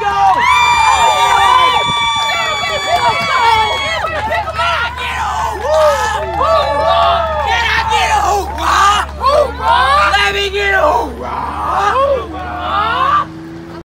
go!